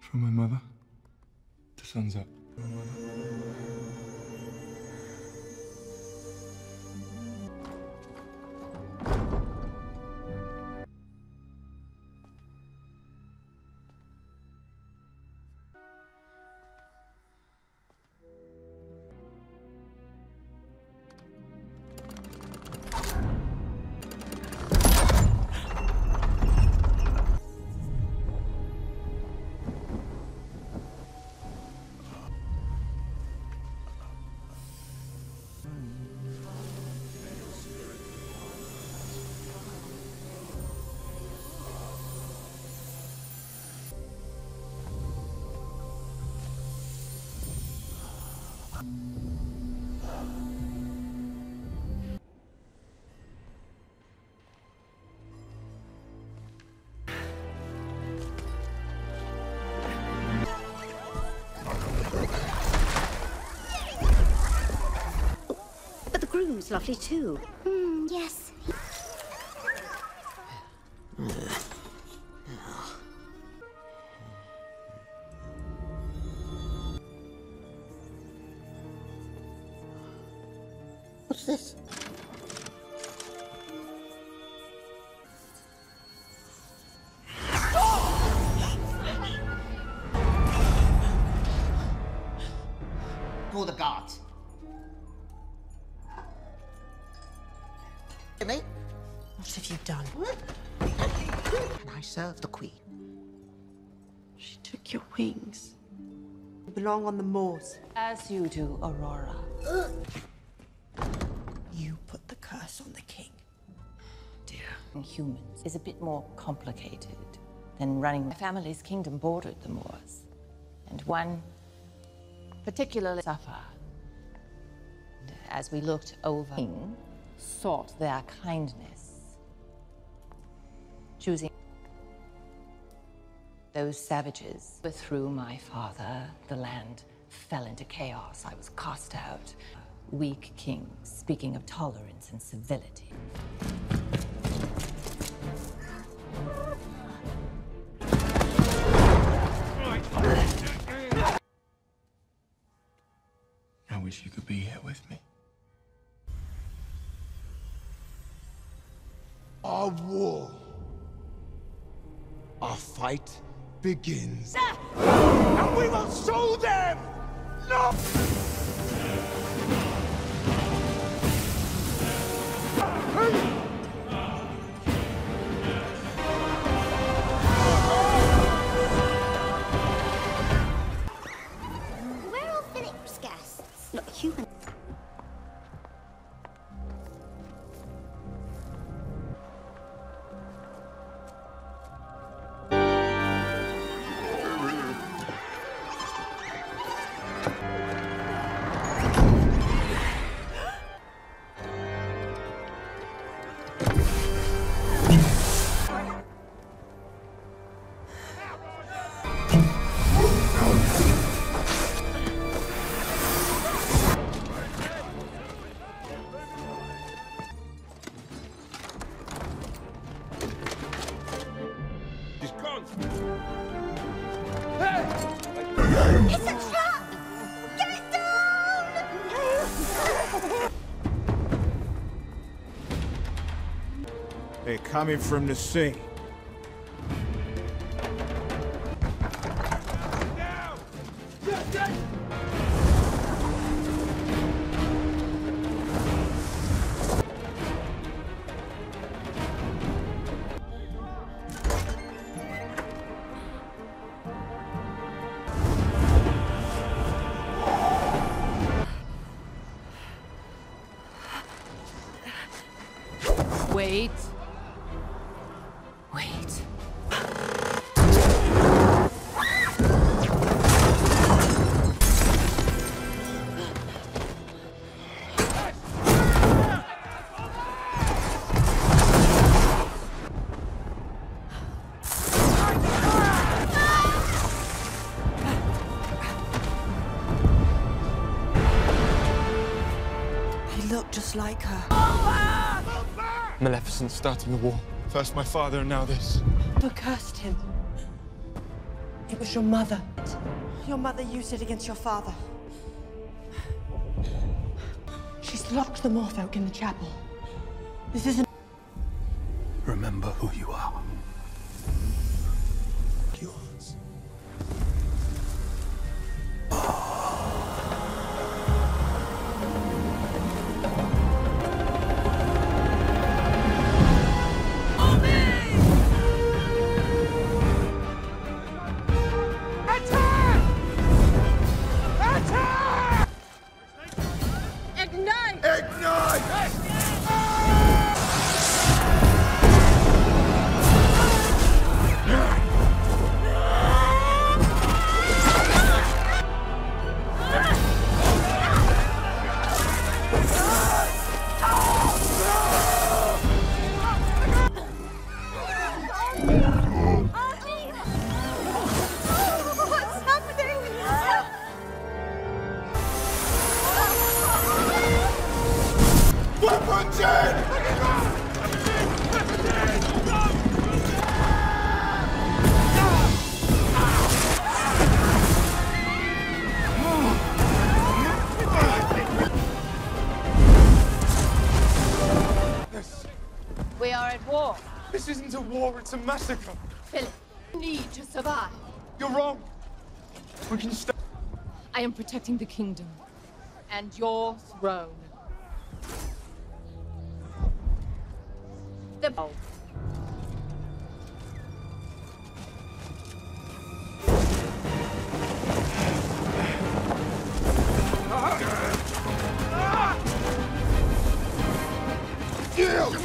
From my mother. The sun's up. But the groom's lovely too. Hmm, yes. Call the guards. Me? What have you done? And I serve the queen. She took your wings. You belong on the moors. As you do, Aurora. You put the curse on the king. Dear. Humans is a bit more complicated than running. My family's kingdom bordered the moors, and one particularly suffer. As we looked over, King sought their kindness, choosing those savages But through my father. The land fell into chaos. I was cast out. Weak king, speaking of tolerance and civility. Wish you could be here with me. Our war, our fight begins. And we will show them! No! Not human. Coming from the sea. Wait. Like her. Maleficent starting the war. First my father and now this. Who cursed him? It was your mother. Your mother used it against your father. She's locked the Moorfolk in the chapel. This isn't. This isn't a war, it's a massacre. Philip, you need to survive. You're wrong. We can stop. I am protecting the kingdom and your throne. The oh.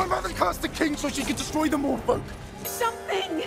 My mother cast the king so she could destroy the Moorfolk. Something!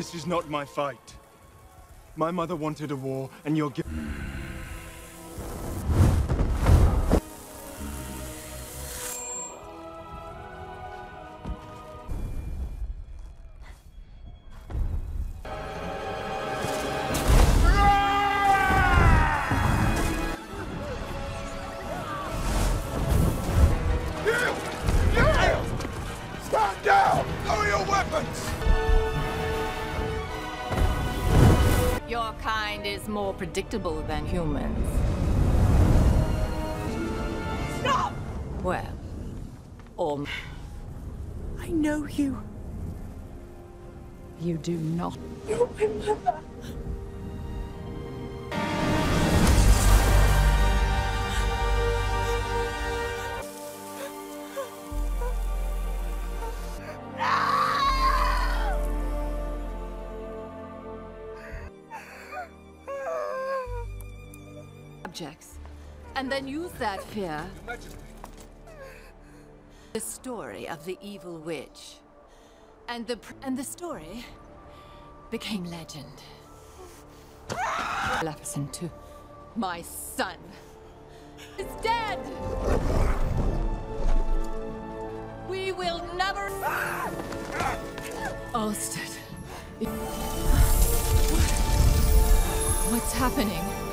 This is not my fight. My mother wanted a war, and you're giving. More predictable than humans. Stop! Well, or I know you. you do not. You're my mother. Objects. And then use that fear. The story of the evil witch. And the and the story became legend. Maleficent to my son is dead. We will never. Ulstead. What's happening?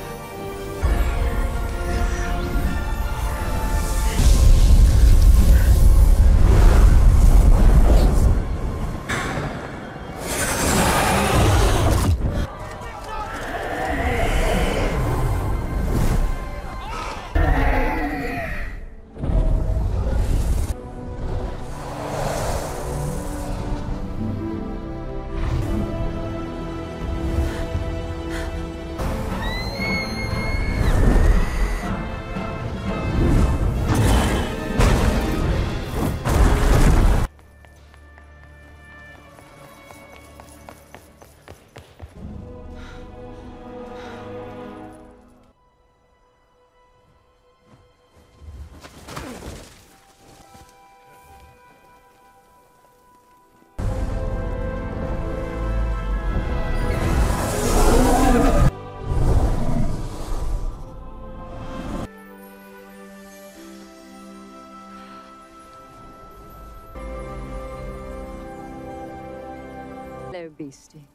Hello, beastie.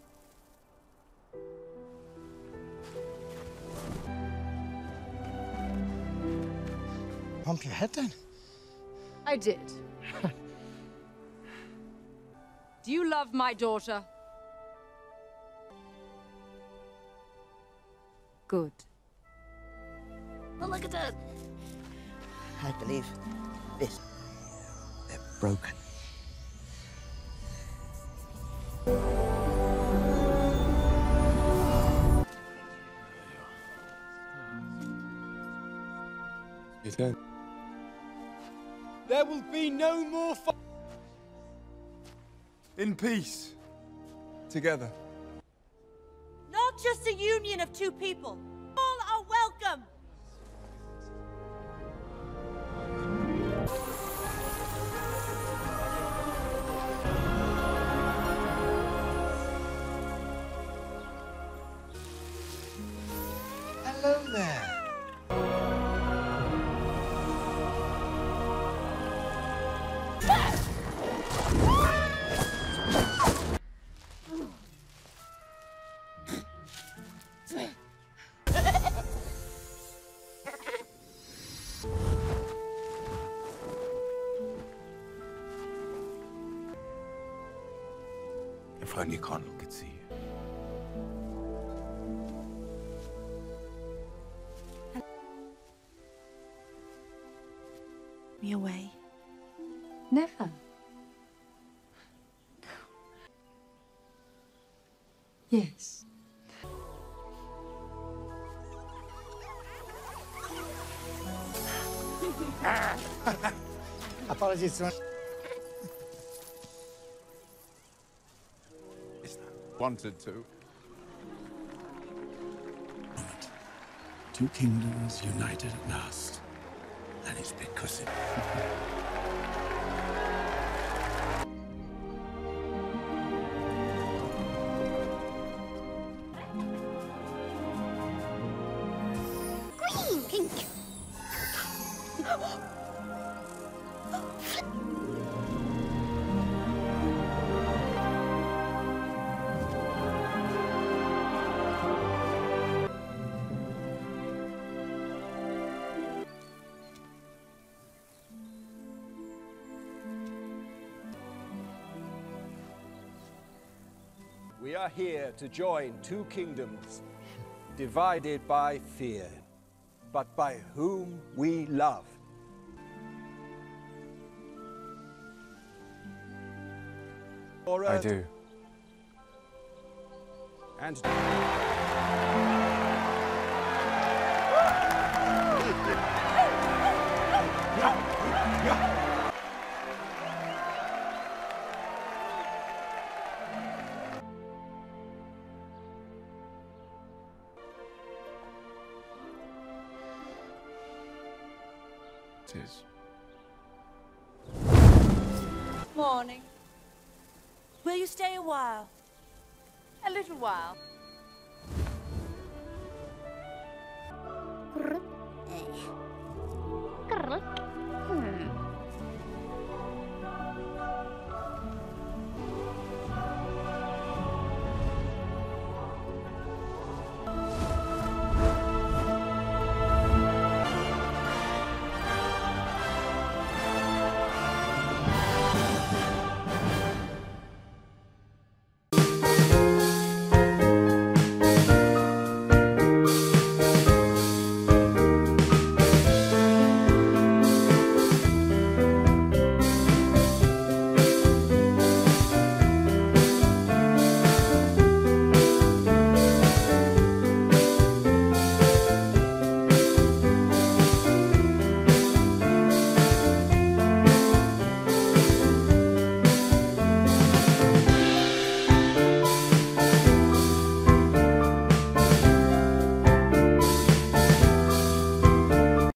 Bump your head then? I did. Do you love my daughter? Good. Oh, look at that. I believe this. They're broken. There will be no more fight. In peace. Together. Not just a union of two people. If only Conall could see you. Me away. Never. Yes. Apologies, Wanted to. Two kingdoms united at last. And it's because it. We are here to join two kingdoms divided by fear, but by whom we love. I do. And Tis. Morning. Will you stay a while? A little while.